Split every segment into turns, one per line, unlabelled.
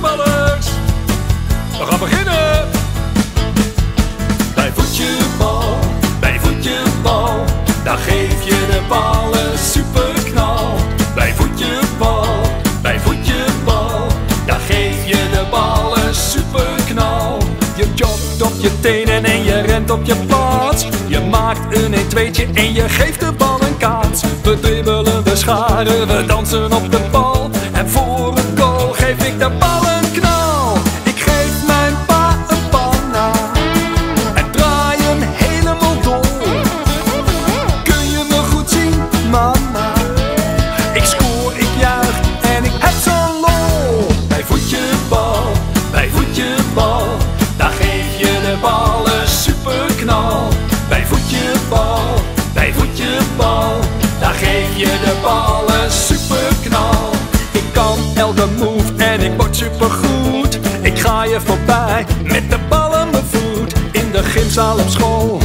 we gaan beginnen. Bij voetjebal, bij voetjebal, daar geef je de bal een superknal. Bij voetjebal, bij voetjebal, daar geef je de bal een superknal. Je jogt op je tenen en je rent op je plaats. Je maakt een 1-2'tje en je geeft de bal een kaats. We dribbelen, we scharen, we dansen op de bal. Voetjebal, daar geef je de bal een superknal. Ik kan elke move en ik word supergoed. Ik ga je voorbij met de bal aan mijn voet. In de gymzaal op school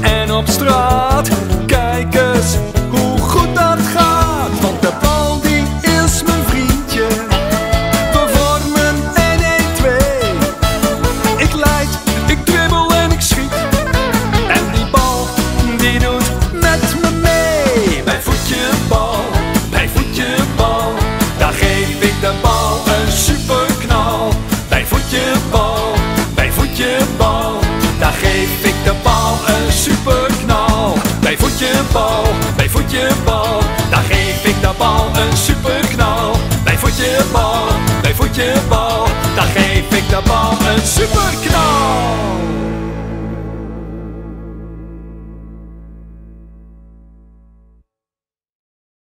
en op straat. Kijk voetjebal, bij voetjebal, daar geef ik de bal een superknal. Bij voetjebal, bij voetjebal, daar geef ik de bal een superknal.